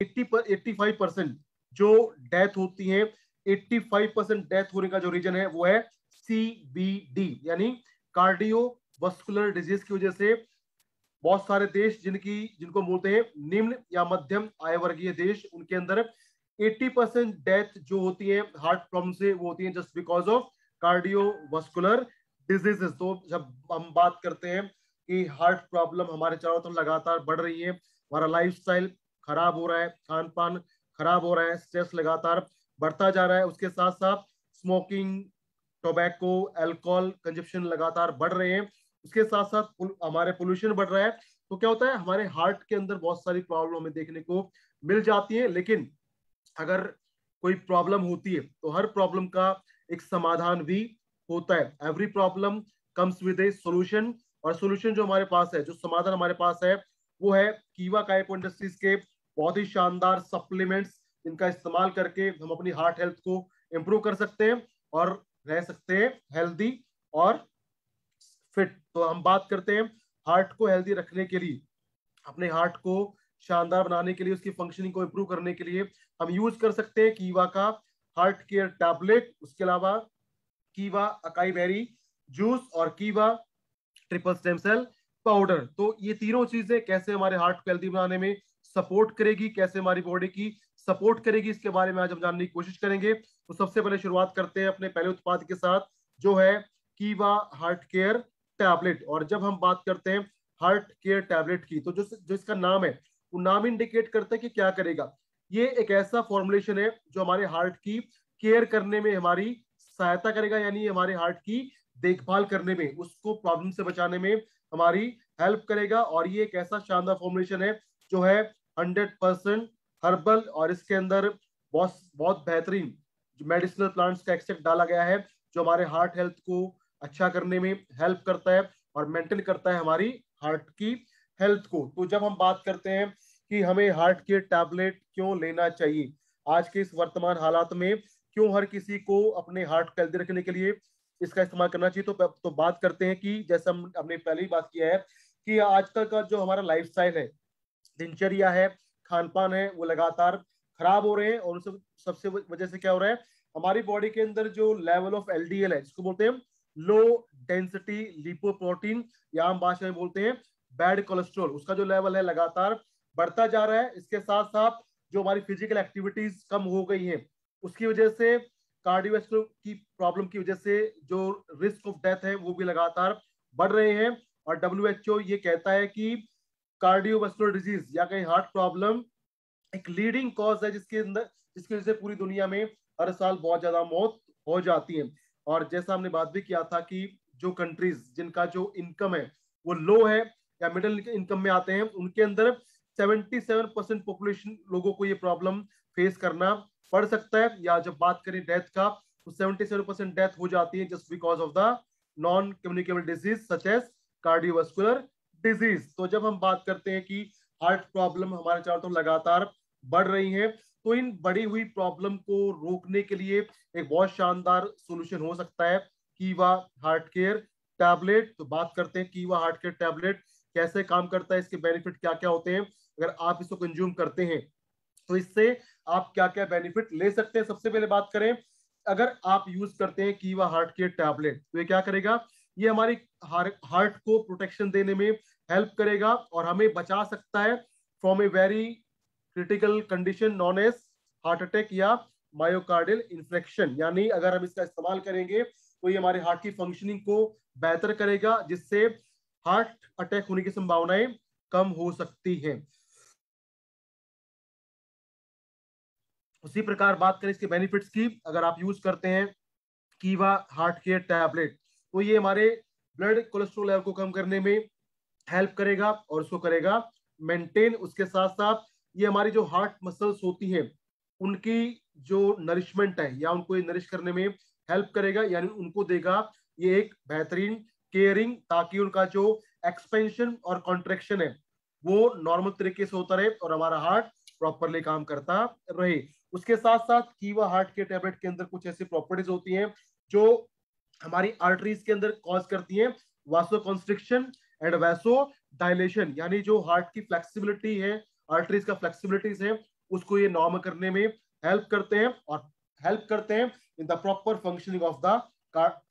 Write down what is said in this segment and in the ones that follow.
Eighty पर, eighty five percent जो death होती है, एट्टी फाइव परसेंट डेथ होने का जो रीजन है वो है सीबीडी यानी कार्डियो वस्कुलर डिज़ीज़ की वजह से बहुत सारे देश जिनकी, जिनको बोलते हैं निम्न या मध्यम आय वर्गीय देश, उनके अंदर 80 परसेंट डेथ जो होती है, हार्ट प्रॉब्लम से वो होती है just because of cardiovascular diseases तो जब हम बात करते हैं कि हार्ट प्रॉब्लम हमारे चारों तरफ़ लगातार बढ़ रही है, हमारा लाइफस्टाइल खराब हो रहा है खान पान खराब हो रहा है स्ट्रेस लगातार बढ़ता जा रहा है, उसके साथ साथ स्मोकिंग टोबैको एल्कोहल कंजप्शन लगातार बढ़ रहे हैं, उसके साथ साथ हमारे पोल्यूशन बढ़ रहा है तो क्या होता है, हमारे हार्ट के अंदर बहुत सारी प्रॉब्लम हमें देखने को मिल जाती है, लेकिन अगर कोई प्रॉब्लम होती है तो हर प्रॉब्लम का एक समाधान भी होता है। Every problem comes with a solution और सोल्यूशन जो हमारे पास है, जो समाधान हमारे पास है, वो है कीवा काइपो इंडस्ट्रीज़ के बहुत ही शानदार सप्लीमेंट्स इनका इस्तेमाल करके हम अपनी हार्ट हेल्थ को इम्प्रूव कर सकते हैं और रह सकते हैं हेल्दी और फिट तो हम बात करते हैं हार्ट को हेल्दी रखने के लिए। अपने हार्ट को शानदार बनाने के लिए, उसकी फंक्शनिंग को इम्प्रूव करने के लिए हम यूज़ कर सकते हैं कीवा का हार्ट केयर टैबलेट उसके अलावा कीवा अकाई बेरी जूस और कीवा ट्रिपल स्टेम सेल पाउडर तो ये तीनों चीज़ें कैसे हमारे हार्ट को हेल्दी बनाने में सपोर्ट करेगी कैसे हमारी बॉडी की, सपोर्ट करेगी इसके बारे में आज हम जानने की कोशिश करेंगे। तो सबसे पहले शुरुआत करते हैं अपने पहले उत्पाद के साथ, जो है कीवा हार्ट केयर टैबलेट और जब हम बात करते हैं हार्ट केयर टैबलेट की तो जो जो इसका नाम है, वो नाम इंडिकेट करता है कि क्या करेगा। ये एक ऐसा फॉर्मुलेशन है जो हमारे हार्ट की केयर करने में हमारी सहायता करेगा, यानी हमारे हार्ट की देखभाल करने में, उसको प्रॉब्लम से बचाने में हमारी हेल्प करेगा। और ये एक ऐसा शानदार फॉर्मुलेशन है जो है हंड्रेड परसेंट हर्बल और इसके अंदर बहुत बहुत बेहतरीन मेडिसिनल प्लांट्स का एक्सेप्ट डाला गया है, जो हमारे हार्ट हेल्थ को अच्छा करने में हेल्प करता है और मेंटेन करता है हमारी हार्ट की हेल्थ को। तो जब हम बात करते हैं कि हमें हार्ट के टैबलेट क्यों लेना चाहिए, आज के इस वर्तमान हालात में क्यों हर किसी को अपने हार्ट को हेल्दी रखने के लिए इसका इस्तेमाल करना चाहिए तो तो बात करते हैं कि जैसा हम, हमने पहले ही बात किया है कि आजकल का जो हमारा लाइफस्टाइल है दिनचर्या है खान पान है, वो लगातार खराब हो रहे हैं और सबसे वजह से क्या हो रहा है? हमारी बॉडी के अंदर जो लेवल ऑफ़ एलडीएल है, जिसको बोलते हैं लो डेंसिटी लिपोप्रोटीन या हम भाषा में बोलते हैं बैड कोलेस्ट्रॉल उसका जो लेवल है लगातार बढ़ता जा रहा है। इसके साथ साथ जो हमारी फ़िज़िकल एक्टिविटीज़ कम हो गई है, उसकी वजह से कार्डियोवेस्कुलर की प्रॉब्लम की वजह से जो रिस्क ऑफ़ डेथ है, वो भी लगातार बढ़ रहे हैं। और डब्ल्यूएचओ ये कहता है कि कार्डियोवेस्कुलर डिज़ीज़ या कहीं हार्ट प्रॉब्लम एक लीडिंग कॉज है जिसके अंदर, जिसकी वजह से पूरी दुनिया में हर साल बहुत ज़्यादा मौत हो जाती है। और जैसा हमने बात भी किया था कि जो कंट्रीज़ जिनका जो इनकम है, वो लो है या मिडिल इनकम में आते हैं, उनके अंदर 77 परसेंट पॉपुलेशन लोगों को ये प्रॉब्लम फेस करना पड़ सकता है। या जब बात करें डेथ का तो 77 परसेंट डेथ हो जाती है just because of the non communicable disease such as cardiovascular disease तो जब हम बात करते हैं कि हार्ट प्रॉब्लम हमारे चारों तरफ़ लगातार बढ़ रही है तो इन बढ़ी हुई प्रॉब्लम को रोकने के लिए एक बहुत शानदार सोल्यूशन हो सकता है कीवा हार्ट केयर टैबलेट तो बात करते हैं कीवा हार्ट केयर टैबलेट कैसे काम करता है, इसके बेनिफिट क्या क्या होते हैं, अगर आप इसको कंज्यूम करते हैं तो इससे आप क्या क्या बेनिफिट ले सकते हैं। सबसे पहले बात करें, अगर आप यूज़ करते हैं कीवा हार्ट केयर टैबलेट तो ये क्या करेगा, ये हमारी हार्ट को प्रोटेक्शन देने में हेल्प करेगा और हमें बचा सकता है from a very critical condition known as heart attack या मायोकार्डियल इन्फेक्शन यानी अगर हम इसका इस्तेमाल करेंगे तो ये हमारे हार्ट की फंक्शनिंग को बेहतर करेगा, जिससे हार्ट अटैक होने की संभावनाएँ कम हो सकती हैं। उसी प्रकार बात करें इसके बेनिफिट्स की, अगर आप यूज़ करते हैं कीवा हार्ट केयर टैबलेट तो ये हमारे ब्लड कोलेस्ट्रॉल लेवल को कम करने में हेल्प करेगा और उसको करेगा मेंटेन उसके साथ साथ ये हमारी जो हार्ट मसल्स होती हैं, उनकी जो नरिशमेंट है या उनको ये नरिश करने में हेल्प करेगा, यानी उनको देगा ये एक बेहतरीन केयरिंग ताकि उनका जो एक्सपेंशन और कॉन्ट्रेक्शन है, वो नॉर्मल तरीके से होता रहे और हमारा हार्ट प्रॉपरली काम करता रहे। उसके साथ साथ कीवा हार्ट के टेबलेट के अंदर कुछ ऐसी प्रॉपर्टीज़ होती हैं, जो हमारी आर्टरीज के अंदर कॉज करती हैं वासो कॉन्स्ट्रिक्शन एंड वैसो डायलेशन यानी जो हार्ट की फ्लेक्सिबिलिटी है आर्टरीज का फ्लेक्सिबिलिटीज है, उसको ये नॉर्म करने में हेल्प करते हैं और हेल्प करते हैं in the proper functioning of the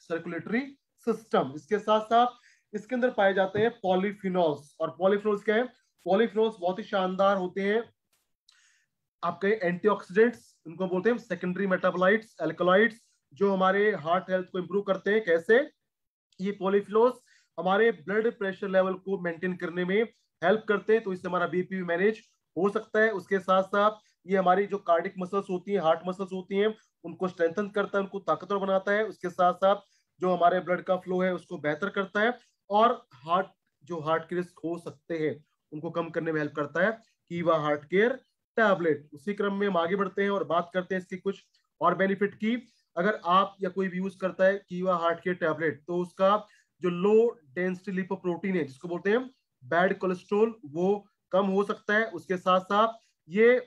circulatory system इसके साथ साथ इसके अंदर पाए जाते हैं पॉलीफिनॉल्स और पॉलीफिनॉल्स क्या है? पॉलीफिनॉल्स बहुत ही शानदार होते हैं। आपके एंटीऑक्सीडेंट्स उनको बोलते हैं सेकेंडरी मेटाबोलाइट्स एल्कोलाइट्स जो हमारे हार्ट हेल्थ को इंप्रूव करते हैं। कैसे? ये पॉलीफ्लोस हमारे ब्लड प्रेशर लेवल को मेंटेन करने में हेल्प करते हैं तो इससे हमारा बीपी भी मैनेज हो सकता है। उसके साथ साथ ये हमारी जो कार्डिक मसल्स होती हैं हार्ट मसल्स होती हैं, उनको स्ट्रेंथन करता है, उनको ताकतवर बनाता है। उसके साथ साथ जो हमारे ब्लड का फ्लो है, उसको बेहतर करता है और हार्ट जो हार्ट के रिस्क हो सकते हैं, उनको कम करने में हेल्प करता है। कीवा हार्ट केयर टैबलेट उसी क्रम में हम आगे बढ़ते हैं और बात करते हैं इसकी कुछ और बेनिफिट की। अगर आप या कोई भी यूज़ करता है कीवा हार्ट केयर टैबलेट तो उसका जो लो डेंसिटी लिपोप्रोटीन है, जिसको बोलते हैं बैड कोलेस्ट्रोल वो कम हो सकता है। उसके साथ साथ ये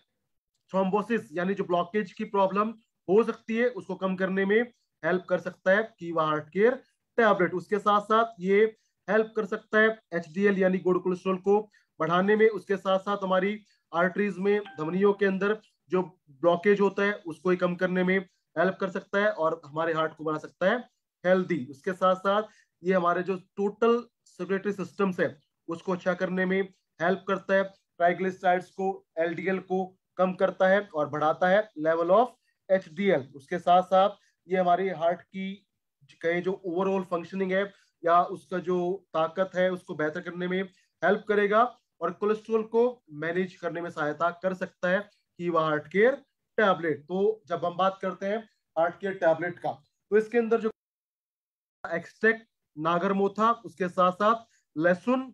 थ्रोम्बोसिस यानी जो ब्लॉकेज की प्रॉब्लम हो सकती है, उसको कम करने में हेल्प कर सकता है कीवा हार्ट केयर टैबलेट उसके साथ साथ ये हेल्प कर सकता है एचडीएल यानी गुड कोलेस्ट्रोल को बढ़ाने में। उसके साथ साथ हमारी आर्टरीज में, धमनियों के अंदर जो ब्लॉकेज होता है, उसको ही कम करने में हेल्प कर सकता है और हमारे हार्ट को बना सकता है हेल्दी उसके साथ साथ ये हमारे जो टोटल सर्कुलेटरी सिस्टम्स है, उसको अच्छा करने में हेल्प करता है ट्राइग्लिसराइड्स को एलडीएल को कम करता है और बढ़ाता है लेवल ऑफ़ एचडीएल उसके साथ साथ ये हमारी हार्ट की कहीं जो ओवरऑल फंक्शनिंग है या उसका जो ताकत है, उसको बेहतर करने में हेल्प करेगा और कोलेस्ट्रोल को मैनेज करने में सहायता कर सकता है कि वह हार्ट केयर टैबलेट तो जब हम बात करते हैं हार्ट केयर टैबलेट का तो इसके अंदर जो एक्सट्रैक्ट नागरमोथा, उसके साथ साथ लहसुन,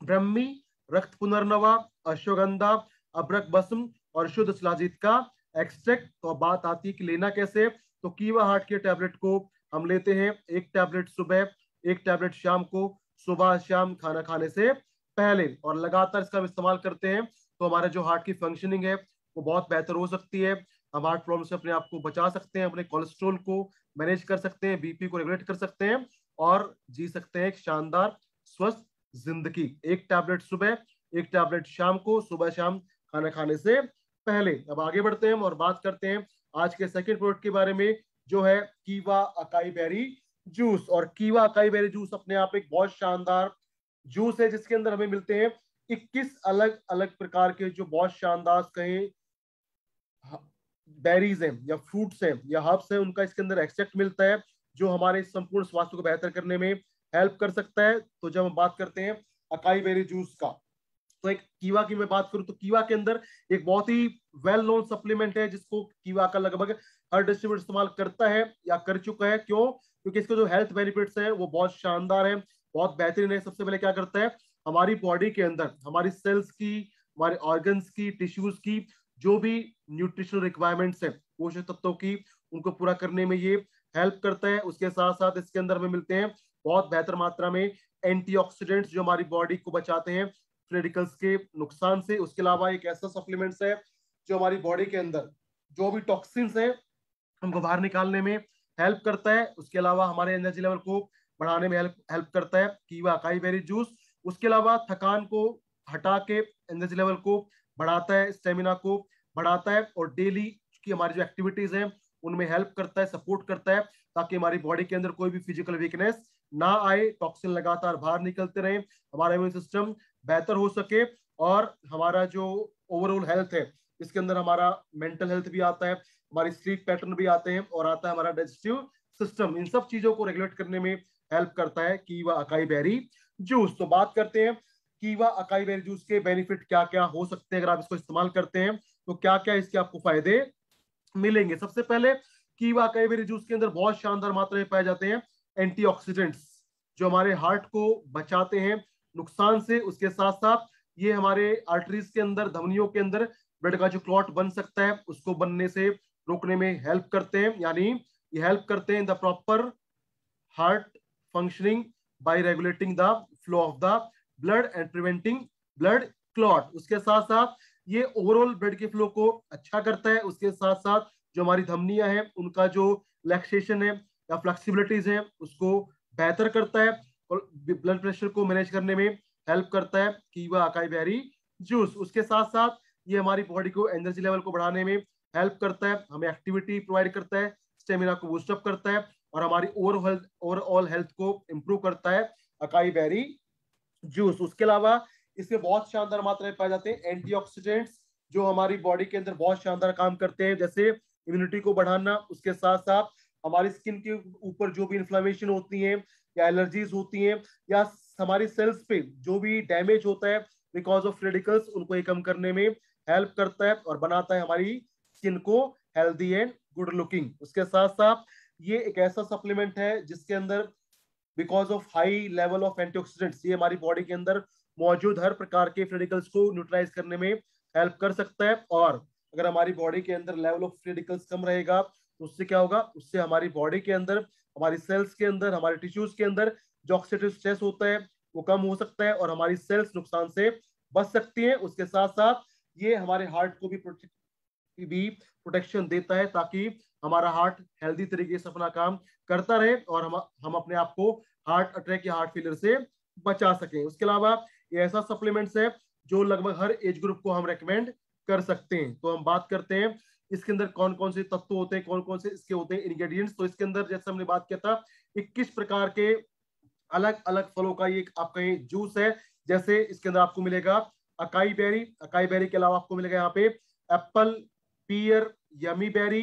ब्रह्मी, रक्त पुनर्नवा, अश्वगंधा अब्रक बसम और शुद्ध शिलाजीत का एक्सट्रैक्ट तो बात आती है कि लेना कैसे? तो कीवा हार्ट के टैबलेट को हम लेते हैं। एक टैबलेट सुबह, एक टैबलेट शाम को। सुबह, शाम खाना खाने से पहले और लगातार इसका इस्तेमाल करते हैं। तो हमारे जो हार्ट की फंक्शनिंग है, वो बहुत बेहतर हो सकती है। हम हार्ट प्रॉब्लम से अपने आप को बचा सकते हैं, अपने कोलेस्ट्रोल को मैनेज कर सकते हैं बीपी को रेगुलेट कर सकते हैं। और जी सकते हैं एक शानदार स्वस्थ ज़िंदगी। एक टैबलेट सुबह, एक टैबलेट शाम को, सुबह शाम खाना खाने से पहले। अब आगे बढ़ते हैं और बात करते हैं आज के सेकेंड प्रोडक्ट के बारे में, जो है कीवा अकाई बेरी जूस। और कीवा अकाई बेरी जूस अपने आप एक बहुत शानदार जूस है, जिसके अंदर हमें मिलते हैं 21 अलग अलग प्रकार के जो बहुत शानदार कहें बेरीज हैं या फ्रूट्स हैं या हर्ब्स हैं, उनका इसके अंदर एक्सेप्ट मिलता है। जो हमारे संपूर्ण स्वास्थ्य को बेहतर करने में हेल्प कर सकता है। तो जब हम बात करते हैं अकाई बेरी जूस का तो एक कीवा की मैं बात करूँ तो कीवा के अंदर एक बहुत ही वेल नोन सप्लीमेंट है, जिसको कीवा का लगभग हर डिस्ट्रीब्यूटर इस्तेमाल करता है या कर चुका है। क्यों? क्योंकि इसके जो हेल्थ बेनिफिट्स है, वो बहुत शानदार है, बहुत बेहतरीन है। सबसे पहले क्या करता है? हमारी बॉडी के अंदर, हमारी सेल्स की, हमारे ऑर्गन्स की टिश्यूज की, जो भी न्यूट्रिशनल रिक्वायरमेंट्स है, पोषक तत्वों की, उनको पूरा करने में ये हेल्प करता है, उसके साथ साथ इसके अंदर हमें मिलते हैं बहुत बेहतर मात्रा में एंटीऑक्सीडेंट्स जो हमारी बॉडी को बचाते हैं रेडिकल्स के नुकसान से। उसके अलावा एक ऐसा सप्लीमेंट्स है जो हमारी बॉडी के अंदर जो भी टॉक्सिन्स है उनको बाहर निकालने में हेल्प करता है। उसके अलावा हमारे एनर्जी लेवल को बढ़ाने में हेल्प हेल्प करता है। कीवा अकाई बेरी जूस उसके अलावा थकान को हटा के एनर्जी लेवल को बढ़ाता है स्टेमिना को बढ़ाता है और डेली की हमारी जो एक्टिविटीज़ हैं उनमें हेल्प करता है सपोर्ट करता है, ताकि हमारी बॉडी के अंदर कोई भी फ़िज़िकल वीकनेस ना आए टॉक्सिन लगातार बाहर निकलते रहे, हमारा इम्यून सिस्टम बेहतर हो सके और हमारा जो ओवरऑल हेल्थ है, इसके अंदर हमारा मेंटल हेल्थ भी आता है, हमारी स्लीप पैटर्न भी आते हैं और आता है हमारा डाइजेस्टिव सिस्टम इन सब चीज़ों को रेगुलेट करने में हेल्प करता है कीवा अकाई बेरी जूस तो बात करते हैं कीवा अकाई बेरी जूस के बेनिफिट क्या क्या हो सकते हैं, अगर आप इसको इस्तेमाल करते हैं तो क्या क्या इसके आपको फ़ायदे मिलेंगे। सबसे पहले कीवा अकाई बेरी जूस के अंदर बहुत शानदार मात्रा में पाए जाते हैं एंटीऑक्सीडेंट्स, जो हमारे हार्ट को बचाते हैं, नुकसान से। उसके साथ साथ ये हमारे आर्टरीज के अंदर, धमनियों के अंदर ब्लड का जो क्लॉट बन सकता है, उसको बनने से रोकने में हेल्प करते हैं। यानी ये हेल्प करते हैं the proper heart functioning by regulating the flow of the blood and preventing blood clot. उसके साथ साथ ये ओवरऑल ब्लड के फ्लो को अच्छा करता है। उसके साथ साथ जो हमारी धमनियाँ हैं, उनका जो लैक्सेशन है या फ्लेक्सिबिलिटीज है, उसको बेहतर करता है और ब्लड प्रेशर को मैनेज करने में हेल्प करता है। कीवा अकाई बेरी जूस उसके साथ साथ ये हमारी बॉडी को एनर्जी लेवल को बढ़ाने में हेल्प करता है। हमें एक्टिविटी प्रोवाइड करता है स्टेमिना को बूस्टअप करता है और हमारी ओवर ओवरऑल हेल्थ को इम्प्रूव करता है। अकाई बेरी जूस उसके अलावा इसमें बहुत शानदार मात्रा में पाए जाते हैं एंटीऑक्सीडेंट्स, जो हमारी बॉडी के अंदर बहुत शानदार काम करते हैं, जैसे इम्यूनिटी को बढ़ाना, उसके साथ साथ हमारी स्किन के ऊपर जो भी इन्फ्लेमेशन होती है, या एलर्जीज होती हैं, या हमारी सेल्स पे जो भी डैमेज होता है बिकॉज़ ऑफ़ रेडिकल्स उनको ये कम करने में हेल्प करता है और बनाता है हमारी स्किन को हेल्दी एंड गुड लुकिंग उसके साथ साथ ये एक ऐसा सप्लीमेंट है, जिसके अंदर because of high level of antioxidants ये हमारी बॉडी के अंदर मौजूद हर प्रकार के रेडिकल्स को न्यूट्रलाइज करने में हेल्प कर सकता है। और अगर हमारी बॉडी के अंदर लेवल ऑफ़ रेडिकल्स कम रहेगा तो उससे क्या होगा? उससे हमारी बॉडी के अंदर, हमारी सेल्स के अंदर, हमारे टिश्यूज के अंदर जो ऑक्सीडेटिव स्ट्रेस होता है, वो कम हो सकता है और हमारी सेल्स नुकसान से बच सकती हैं। उसके साथ साथ ये हमारे हार्ट को भी भी प्रोटेक्शन देता है ताकि हमारा हार्ट हेल्दी तरीके से अपना काम करता रहे और हम हम अपने आप को हार्ट अटैक या हार्ट फेलियर से बचा सके। उसके अलावा ये ऐसा सप्लीमेंट्स है जो लगभग हर एज ग्रुप को हम रेकमेंड कर सकते हैं। तो हम बात करते हैं, इसके अंदर कौन कौन से तत्व होते हैं कौन कौन से इसके होते हैं इंग्रेडिएंट्स तो इसके अंदर जैसे हमने बात किया था इक्कीस प्रकार के अलग अलग फलों का ये आपका ये जूस है। जैसे इसके अंदर आपको मिलेगा अकाई बेरी अकाई बेरी के अलावा आपको मिलेगा यहाँ पे apple pear yumberry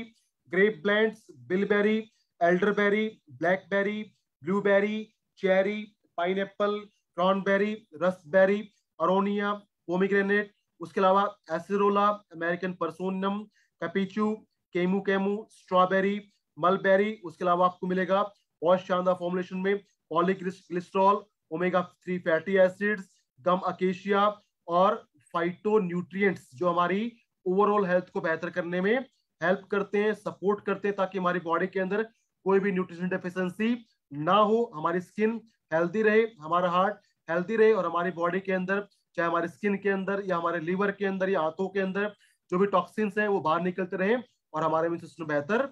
grape blend blends bilberry elderberry blackberry blueberry cherry pineapple cranberry, raspberry, aronia, pomegranate, उसके अलावा एसिरोला, अमेरिकन परसोनम कैपिचू केमू केमू स्ट्रॉबेरी, मलबेरी, उसके अलावा आपको मिलेगा बहुत शानदार फॉर्मुलेशन में polyglycerol omega three fatty acids gum acacia और फाइटो न्यूट्रिएंट्स जो हमारी ओवरऑल हेल्थ को बेहतर करने में हेल्प करते हैं सपोर्ट करते हैं ताकि हमारी बॉडी के अंदर कोई भी न्यूट्रिशन डेफिशिएंसी ना हो, हमारी स्किन हेल्दी रहे, हमारा हार्ट हेल्दी रहे और हमारी बॉडी के अंदर, चाहे हमारे स्किन के अंदर या हमारे लीवर के अंदर या हाथों के अंदर, जो भी टॉक्सिन्स हैं, वो बाहर निकलते रहे और हमारे इम्यून सिस्टम बेहतर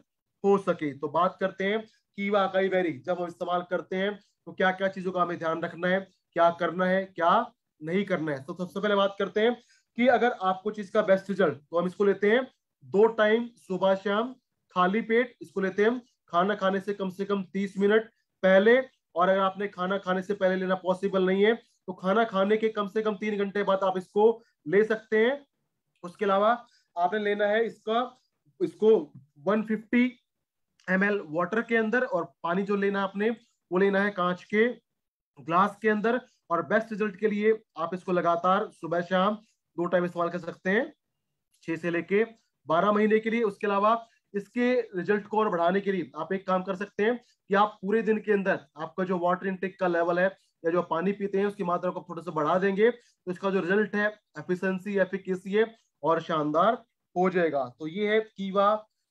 हो सके। तो बात करते हैं, कीवा कई बेरी जब हम इस्तेमाल करते हैं तो क्या क्या चीज़ों का हमें ध्यान रखना है, क्या करना है, क्या नहीं करना है? तो सबसे पहले बात करते हैं कि अगर आपको चीज़ का बेस्ट रिज़ल्ट तो हम इसको लेते हैं दो टाइम सुबह शाम खाली पेट, इसको लेते हैं खाना खाने से कम से कम तीस मिनट पहले और अगर आपने खाना खाने से पहले लेना पॉसिबल नहीं है तो खाना खाने के कम से कम तीन घंटे बाद आप इसको ले सकते हैं। उसके अलावा आपने लेना है इसका, इसको 150 फिफ्टी वाटर के अंदर और पानी जो लेना आपने, वो लेना है कांच के ग्लास के अंदर। और बेस्ट रिज़ल्ट के लिए आप इसको लगातार सुबह शाम दो टाइम इस्तेमाल कर सकते हैं, छह से लेके बारह महीने के लिए। उसके अलावा इसके रिज़ल्ट को और बढ़ाने के लिए आप एक काम कर सकते हैं कि आप पूरे दिन के अंदर आपका जो वाटर इनटेक का लेवल है या जो पानी पीते हैं, उसकी मात्रा को थोड़ा सा बढ़ा देंगे तो इसका जो रिज़ल्ट है एफिशिएंसी एफिकेसी है और शानदार हो जाएगा। तो ये है कीवा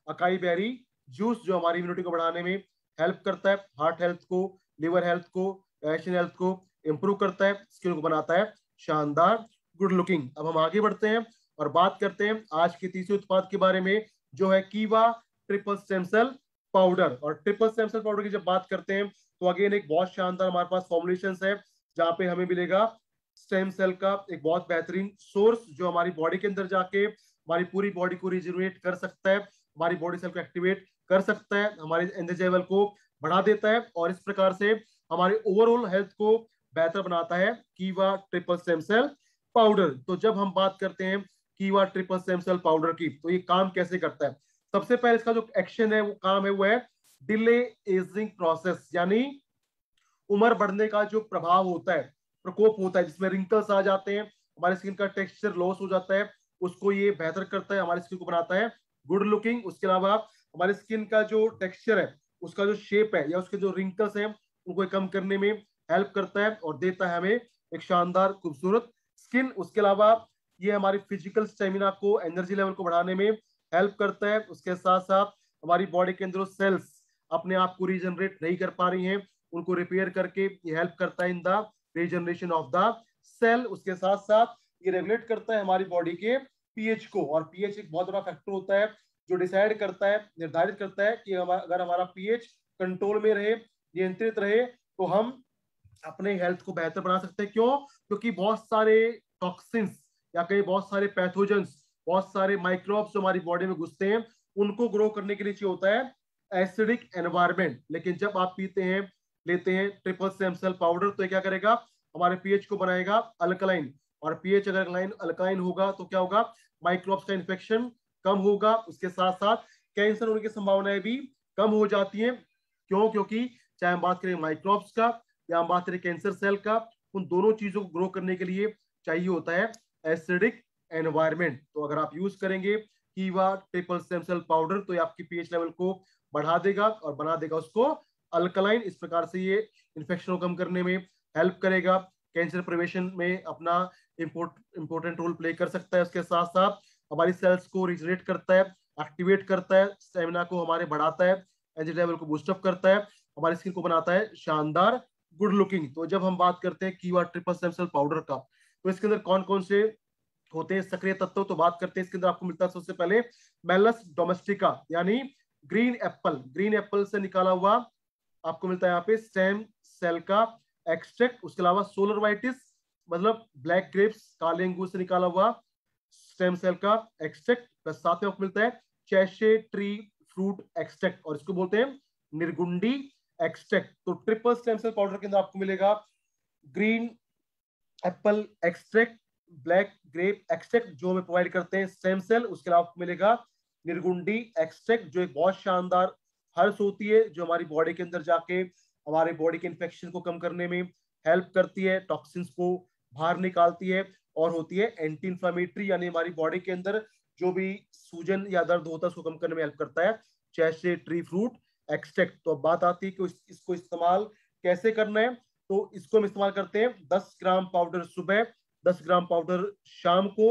अकाई बेरी जूस जो हमारी इम्यूनिटी को बढ़ाने में हेल्प करता है हार्ट हेल्थ को लिवर हेल्थ को डाइजेशन हेल्थ को इंप्रूव करता है स्किन को बनाता है, शानदार गुड लुकिंग अब हम आगे बढ़ते हैं और बात करते हैं आज के तीसरे उत्पाद के बारे में। जो है Keva triple stem cell powder. और ट्रिपल स्टेम सेल पाउडर की जब बात करते हैं तो अगेन एक बहुत शानदार हमारे पास फॉर्मुलेशन है, जहाँ पे हमें मिलेगा स्टेम सेल का एक बहुत बेहतरीन सोर्स जो हमारी बॉडी के अंदर जाके हमारी पूरी बॉडी को रिजनरेट कर सकता है, हमारी बॉडी सेल को एक्टिवेट कर सकता है, हमारे एनर्जी लेवल को बढ़ा देता है और इस प्रकार से हमारे ओवरऑल हेल्थ को बेहतर बनाता है कीवा ट्रिपल स्टेम सेल पाउडर। तो जब हम बात करते हैं कीवा ट्रिपल स्टेम सेल पाउडर की। तो ये काम कैसे करता है? सबसे पहले इसका जो एक्शन है, वो काम है, वो है डिले एजिंग प्रोसेस यानी उम्र बढ़ने का जो प्रभाव होता है, प्रकोप होता है, जिसमें रिंकल्स आ जाते हैं, हमारे स्किन का टेक्सचर लॉस हो जाता है, उसको ये बेहतर करता है, हमारी स्किन को बनाता है। गुड लुकिंग उसके अलावा हमारे स्किन का जो टेक्सचर है, उसका जो शेप है, या उसके जो रिंकल्स है, उनको कम करने में हेल्प करता है और देता है हमें एक शानदार, खूबसूरत स्किन उसके अलावा ये हमारी फ़िज़िकल स्टेमिना को एनर्जी लेवल को बढ़ाने में हेल्प करता है। उसके साथ साथ हमारी बॉडी के अंदर सेल्स अपने आप को रीजनरेट नहीं कर पा रही हैं। उनको रिपेयर करके ये हेल्प करता है in the regeneration of the cell उसके साथ साथ ये रेगुलेट करता है हमारी बॉडी के पीएच को और पीएच एक बहुत बड़ा फैक्टर होता है जो डिसाइड करता है, निर्धारित करता है कि अगर हमारा पीएच कंट्रोल में रहे, नियंत्रित रहे तो हम अपने हेल्थ को बेहतर बना सकते हैं। क्यों? क्योंकि बहुत सारे टॉक्सिन्स या कई बहुत सारे पैथोजेंस बहुत सारे माइक्रोब्स जो हमारी बॉडी में घुसते हैं, उनको ग्रो करने के लिए होता है एसिडिक एनवायरमेंट लेकिन जब आप पीते हैं, लेते हैं ट्रिपल सेम सेल पाउडर तो क्या करेगा? हमारे पीएच को बनाएगा अल्कलाइन और पीएच अगर अल्कलाइन होगा तो क्या होगा? माइक्रोब्स का इन्फेक्शन कम होगा, उसके साथ साथ कैंसर होने की संभावनाएँ भी कम हो जाती हैं। क्यों? क्योंकि चाहे हम बात करें माइक्रोब्स का या हम बात करें कैंसर सेल का, उन दोनों चीज़ों को ग्रो करने के लिए चाहिए होता है। एसिडिक एनवायरमेंट तो अगर आप यूज़ करेंगे कीवा, ट्रिपल स्टेम सेल पाउडर तो ये आपकी पीएच लेवल को बढ़ा देगा और बना देगा उसको अल्कलाइन। इस प्रकार से ये इन्फेक्शन को कम करने में हेल्प करेगा। कैंसर प्रिवेशन में अपना इंपोर्टेंट रोल प्ले कर सकता है उसके साथ साथ हमारी सेल्स को रिजनरेट करता है, एक्टिवेट करता है, स्टेमिना को हमारे बढ़ाता है, एनर्जी लेवल को बूस्टअप करता है, हमारी स्किन को बनाता है, शानदार, गुड लुकिंग। तो जब हम बात करते हैं कीवा ट्रिपल स्टेम सेल पाउडर का तो इसके अंदर कौन कौन से होते हैं सक्रिय तत्व? तो बात करते हैं इसके अंदर आपको मिलता है सबसे पहले मेलस डोमेस्टिका यानी ग्रीन एप्पल ग्रीन एप्पल से निकाला हुआ आपको मिलता है यहाँ पे स्टेम सेल का एक्सट्रैक्ट उसके अलावा सोलर वाइटिस मतलब ब्लैक ग्रेप्स काले अंगूर से निकाला हुआ स्टेम सेल का एक्सट्रैक्ट प्लस साथ में आपको मिलता है चैशे ट्री फ्रूट एक्सट्रैक्ट और इसको बोलते हैं निर्गुंडी एक्सट्रैक्ट तो ट्रिपल स्टेम सेल पाउडर के अंदर आपको मिलेगा green apple extract, black grape extract जो हमें प्रोवाइड करते हैं स्टेम सेल उसके अलावा आपको मिलेगा निर्गुंडी एक्सट्रैक्ट, जो एक बहुत शानदार हर्ष होती है, जो हमारी बॉडी के अंदर जाके, हमारे बॉडी के इन्फेक्शन को कम करने में हेल्प करती है टॉक्सिन्स को बाहर निकालती है और होती है एंटी इंफ्लामेटरी यानी हमारी बॉडी के अंदर जो भी सूजन या दर्द होता है, उसको कम करने में हेल्प करता है। चैसे ट्री फ्रूट एक्सट्रैक्ट तो अब बात आती है कि इसको इस्तेमाल कैसे करना है? तो इसको हम इस्तेमाल करते हैं 10 ग्राम पाउडर सुबह 10 ग्राम पाउडर शाम को।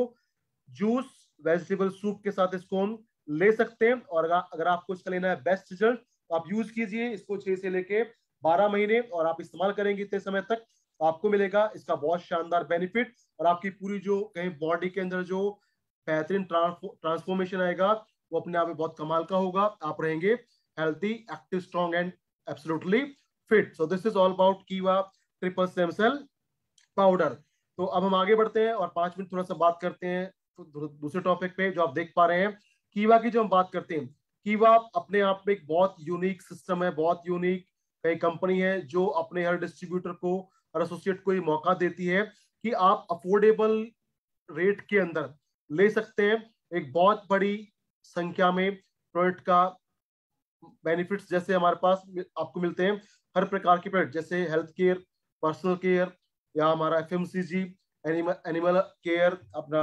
जूस वेजिटेबल सूप के साथ इसको हम ले सकते हैं और अगर आपको इसका लेना है बेस्ट रिज़ल्ट तो आप यूज़ कीजिए इसको छह से लेके बारह महीने और आप इस्तेमाल करेंगे इतने समय तक तो आपको मिलेगा इसका बहुत शानदार बेनिफिट और आपकी पूरी जो कहीं बॉडी के अंदर जो बेहतरीन ट्रांसफॉर्मेशन आएगा, वो अपने आप में बहुत कमाल का होगा। आप रहेंगे healthy active strong and absolutely fit so this is all about Keva triple stem cell powder तो अब हम आगे बढ़ते हैं और पाँच मिनट थोड़ा सा बात करते हैं तो दूसरे टॉपिक पे जो आप देख पा रहे हैं। कीवा की जो हम बात करते हैं कीवा अपने आप में एक बहुत यूनिक सिस्टम है, बहुत यूनिक कई कंपनी है जो अपने हर डिस्ट्रीब्यूटर को और एसोसिएट को ये मौका देती है कि आप अफोर्डेबल रेट के अंदर ले सकते हैं एक बहुत बड़ी संख्या में प्रोडक्ट का बेनिफिट्स जैसे हमारे पास आपको मिलते हैं। हर प्रकार के प्रोडक्ट जैसे हेल्थ केयर पर्सनल केयर या हमारा एफएमसीजी एनिमल एनिमल केयर अपना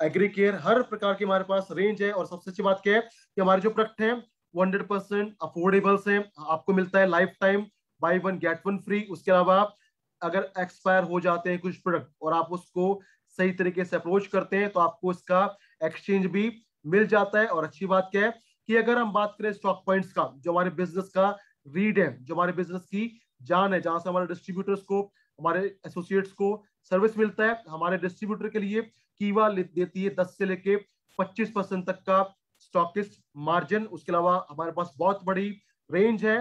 एग्री केयर हर प्रकार की हमारे पास रेंज है। और सबसे अच्छी बात क्या है कि हमारे जो प्रोडक्ट हैं, वो हंड्रेड परसेंट अफोर्डेबल्स हैं आपको मिलता है lifetime buy one get one free उसके अलावा अगर एक्सपायर हो जाते हैं कुछ प्रोडक्ट और आप उसको सही तरीके से अप्रोच करते हैं तो आपको इसका एक्सचेंज भी मिल जाता है। और अच्छी बात क्या है कि अगर हम बात करें स्टॉक पॉइंट्स का, जो हमारे बिज़नेस का रीड है, जो हमारे बिज़नेस की जान है, जहाँ से हमारे डिस्ट्रीब्यूटर्स को, हमारे एसोसिएट्स को सर्विस मिलता है। हमारे डिस्ट्रीब्यूटर के लिए कीवा देती है दस से लेके पच्चीस परसेंट तक का स्टॉकिस्ट मार्जिन उसके अलावा हमारे पास बहुत बड़ी रेंज है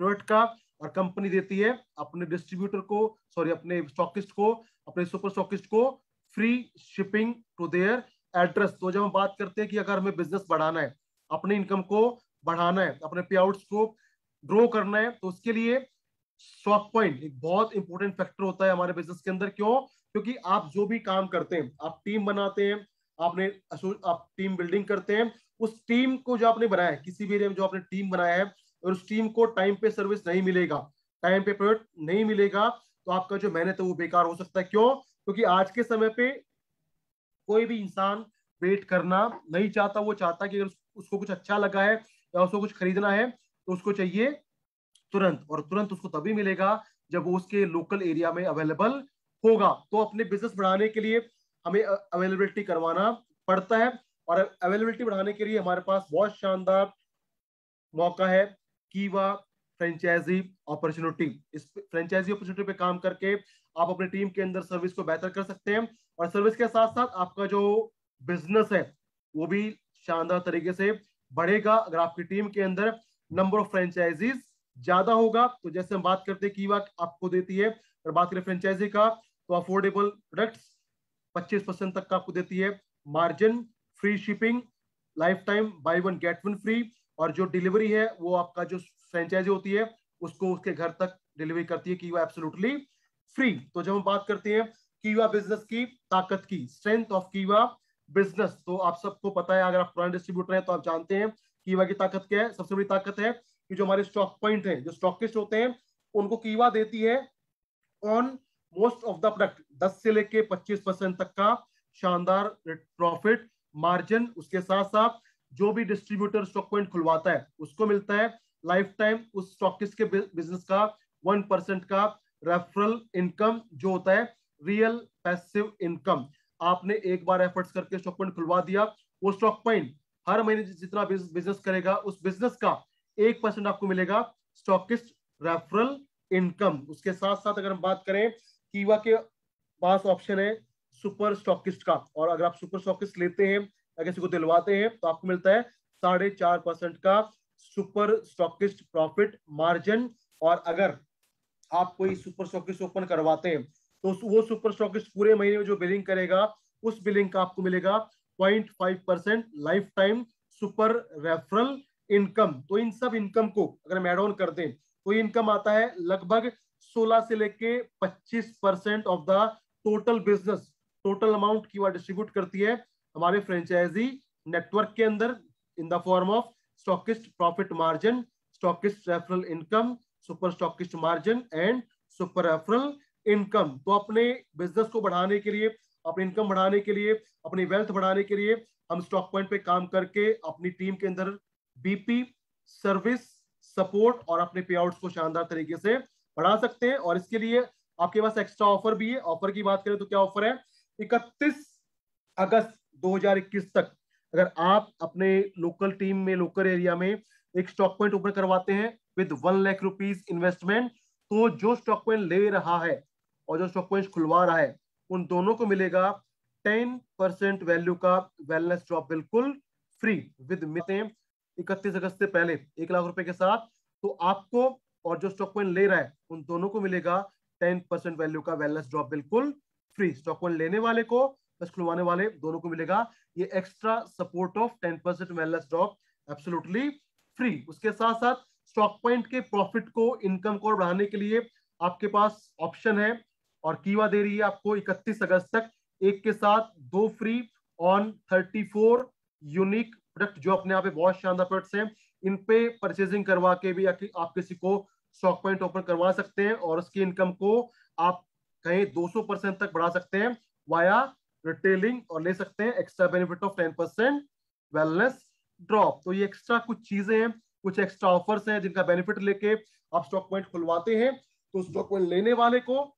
प्रोडक्ट का, और कंपनी देती है अपने डिस्ट्रीब्यूटर को सॉरी अपने स्टॉकिस्ट को, अपने सुपर स्टॉकिस्ट को free shipping to their address तो जब हम बात करते हैं कि अगर हमें बिज़नेस बढ़ाना है, अपने इनकम को बढ़ाना है, अपने पे को ग्रो करना है तो उसके लिए स्टॉक पॉइंट एक बहुत इंपॉर्टेंट फैक्टर होता है हमारे बिज़नेस के अंदर। क्यों? क्योंकि आप जो भी काम करते हैं, आप टीम बनाते हैं, आपने आप टीम बिल्डिंग करते हैं, उस टीम को जो आपने बनाया है, किसी भी एरिया में जो आपने टीम बनाया है, और उस टीम को टाइम पे सर्विस नहीं मिलेगा टाइम पे प्रोडक्ट नहीं मिलेगा तो आपका जो मेहनत है वो बेकार हो सकता है। क्यों? क्योंकि आज के समय पे कोई भी इंसान वेट करना नहीं चाहता, वो चाहता कि अगर उसको कुछ अच्छा लगा है या उसको कुछ खरीदना है तो उसको चाहिए तुरंत और तुरंत उसको तभी मिलेगा जब वो उसके लोकल एरिया में अवेलेबल होगा। तो अपने बिज़नेस बढ़ाने के लिए हमें अवेलेबिलिटी करवाना पड़ता है और अवेलेबिलिटी बढ़ाने के लिए हमारे पास बहुत शानदार मौका है कीवा फ्रेंचाइजी अपॉर्चुनिटी इस फ्रेंचाइजी अपॉर्चुनिटी पे काम करके आप अपनी टीम के अंदर सर्विस को बेहतर कर सकते हैं और सर्विस के साथ साथ आपका जो बिज़नेस है, वो भी शानदार तरीके से बढ़ेगा। अगर आपकी टीम के अंदर नंबर ऑफ़ फ्रेंचाइजीज ज़्यादा होगा तो जैसे हम बात करते हैं कीवा आपको देती है, अगर बात करें फ्रेंचाइजी का तो अफोर्डेबल प्रोडक्ट्स 25 परसेंट तक का आपको देती है margin free shipping lifetime buy one get one free और जो डिलीवरी है, वो आपका जो फ्रेंचाइजी होती है, उसको उसके घर तक डिलीवरी करती है कीवा एब्सोल्युटली फ्री तो जब हम बात करते हैं कीवा बिज़नेस की ताकत की स्ट्रेंथ ऑफ़ कीवा बिज़नेस तो आप सबको पता है, अगर आप पुराने डिस्ट्रीब्यूटर हैं तो आप जानते हैं कीवा की ताकत क्या है? सबसे बड़ी ताकत है कि जो हमारे स्टॉक पॉइंट है, जो स्टॉकिस्ट होते हैं, उनको कीवा देती है on most of the product 10 से लेके 25 परसेंट तक का शानदार प्रॉफिट मार्जिन उसके साथ साथ जो भी डिस्ट्रीब्यूटर स्टॉक पॉइंट खुलवाता है, उसको मिलता है लाइफ टाइम उस स्टॉकिस्ट के बिज़नेस का वन परसेंट का रेफरल इनकम जो होता है रियल पैसिव इनकम आपने एक बार एफर्ट्स करके स्टॉक पॉइंट खुलवा दिया, वो स्टॉक पॉइंट हर महीने जितना बिज़नेस करेगा, उस बिज़नेस का एक परसेंट आपको मिलेगा स्टॉकिस्ट रेफरल इनकम उसके साथ साथ अगर हम बात करें कीवा के पास ऑप्शन है सुपर स्टॉकिस्ट का। और अगर आप सुपर स्टॉकिस्ट लेते हैं अगर किसी को दिलवाते हैं तो आपको मिलता है साढ़े चार परसेंट का सुपर स्टॉकिस्ट प्रॉफिट मार्जिन और अगर आप कोई सुपर स्टॉकिस्ट ओपन करवाते हैं तो वो सुपर स्टॉकिस्ट पूरे महीने में जो बिलिंग करेगा, उस बिलिंग का आपको मिलेगा point five percent lifetime super referral income तो इन सब इनकम को अगर हम एड ऑन कर दें तो इनकम आता है लगभग 16 से लेके 25 percent of the total business total amount की वह डिस्ट्रीब्यूट करती है हमारे फ्रेंचाइजी नेटवर्क के अंदर in the form of stockist profit margin stockist referral income super stockist margin and super referral income तो अपने बिज़नेस को बढ़ाने के लिए अपनी इनकम बढ़ाने के लिए, अपनी वेल्थ बढ़ाने के लिए, हम स्टॉक पॉइंट पे काम करके अपनी टीम के अंदर बीपी सर्विस सपोर्ट और अपने पे को शानदार तरीके से बढ़ा सकते हैं। और इसके लिए आपके पास एक्स्ट्रा ऑफ़र भी है। ऑफ़र की बात करें तो क्या ऑफ़र है? इकतीस अगस्त 2021 तक अगर आप अपने लोकल टीम में लोकल एरिया में एक स्टॉक पॉइंट ओपन करवाते हैं with one lakh rupees investment तो जो स्टॉक पॉइंट ले रहा है और जो स्टॉक पॉइंट खुलवा रहा है उन दोनों को मिलेगा टेन परसेंट वैल्यू का वेलनेस ड्रॉप बिल्कुल फ्री विद मिते इकतीस अगस्त से पहले एक लाख रुपए के साथ। तो आपको और जो स्टॉक पॉइंट ले रहा है, उन दोनों को मिलेगा टेन परसेंट वैल्यू का वेलनेस ड्रॉप बिल्कुल फ्री स्टॉक पॉइंट लेने वाले को प्लस खुलवाने वाले, दोनों को मिलेगा ये extra support of ten percent wellness drop absolutely free उसके साथ साथ स्टॉक पॉइंट के प्रॉफिट को इनकम को बढ़ाने के लिए आपके पास ऑप्शन है। और कीवा दे रही है आपको 31 अगस्त तक। एक के साथ दो फ्री ऑन 34 यूनिक प्रोडक्ट जो अपने आप बहुत शानदार प्रोडक्ट्स हैं। इन पे परचेजिंग करवा के भी आप किसी को स्टॉक पॉइंट ओपन करवा सकते हैं और उसकी इनकम को आप कहीं 200 परसेंट तक बढ़ा सकते हैं वाया रिटेलिंग और ले सकते हैं। Extra benefit of 10 percent wellness drop तो ये एक्स्ट्रा कुछ चीज़ें हैं, कुछ एक्स्ट्रा ऑफर्स हैं जिनका बेनिफिट लेके आप स्टॉक पॉइंट खुलवाते हैं। तो स्टॉक पॉइंट लेने वाले को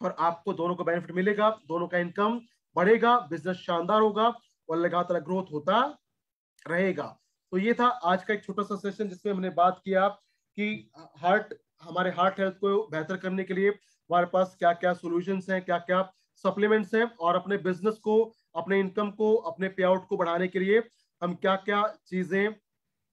और आपको दोनों को बेनिफिट मिलेगा, दोनों का इनकम बढ़ेगा बिज़नेस शानदार होगा और लगातार ग्रोथ होता रहेगा। तो ये था आज का एक छोटा सा सेशन जिसमें हमने बात किया कि हार्ट हमारे हार्ट हेल्थ को बेहतर करने के लिए हमारे पास क्या क्या सोल्यूशन हैं क्या क्या सप्लीमेंट्स हैं और अपने बिज़नेस को, अपने इनकम को, अपने पे आउट को बढ़ाने के लिए हम क्या क्या चीज़ें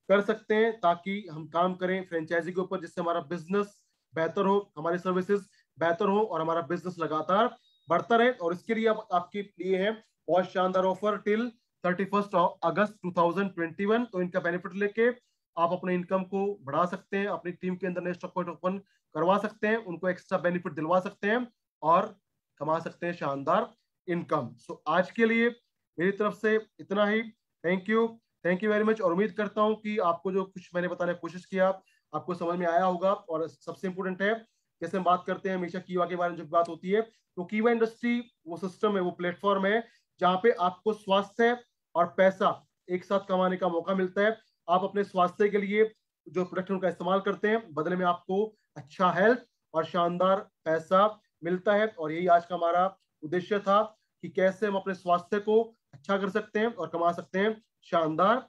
कर सकते हैं ताकि हम काम करें फ्रेंचाइजी के ऊपर जिससे हमारा बिज़नेस बेहतर हो, हमारी सर्विसेज़ बेहतर हो और हमारा बिज़नेस लगातार बढ़ता रहे और इसके लिए आपके लिए है बहुत शानदार offer till thirty first August too तो इनका बेनिफिट लेके आप अपने इनकम को बढ़ा सकते हैं अपनी टीम के अंदर नए स्टॉक पॉइंट ओपन करवा सकते हैं उनको एक्स्ट्रा बेनिफिट दिलवा सकते हैं और कमा सकते हैं शानदार इनकम सो so, आज के लिए मेरी तरफ़ से इतना ही। Thank you thank you very much और उम्मीद करता हूँ कि आपको जो कुछ मैंने बताने की कोशिश किया आपको समझ में आया होगा और सबसे इंपॉर्टेंट है जैसे हम बात करते हैं, हमेशा कीवा के बारे में जब बात होती है तो कीवा इंडस्ट्री वो सिस्टम है, वो प्लेटफॉर्म है, जहाँ पे आपको स्वास्थ्य और पैसा एक साथ कमाने का मौका मिलता है। आप अपने स्वास्थ्य के लिए जो प्रोडक्ट उनका इस्तेमाल करते हैं, बदले में आपको अच्छा हेल्थ और शानदार पैसा मिलता है। और यही आज का हमारा उद्देश्य था कि कैसे हम अपने स्वास्थ्य को अच्छा कर सकते हैं और कमा सकते हैं। शानदार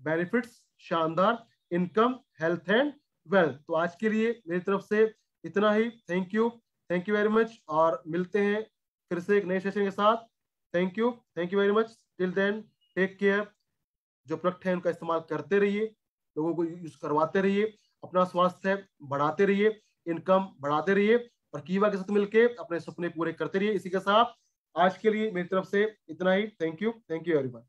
बेनिफिट्स शानदार इनकम हेल्थ एंड वेल्थ तो आज के लिए मेरी तरफ़ से इतना ही। Thank you thank you very much और मिलते हैं फिर से एक नए सेशन के साथ। Thank you thank you very much till then take care जो प्रोडक्ट है उनका इस्तेमाल करते रहिए। लोगों को यूज़ करवाते रहिए। अपना स्वास्थ्य बढ़ाते रहिए। इनकम बढ़ाते रहिए। और कीवा के साथ मिलके अपने सपने पूरे करते रहिए। इसी के साथ आज के लिए मेरी तरफ़ से इतना ही। Thank you thank you everyone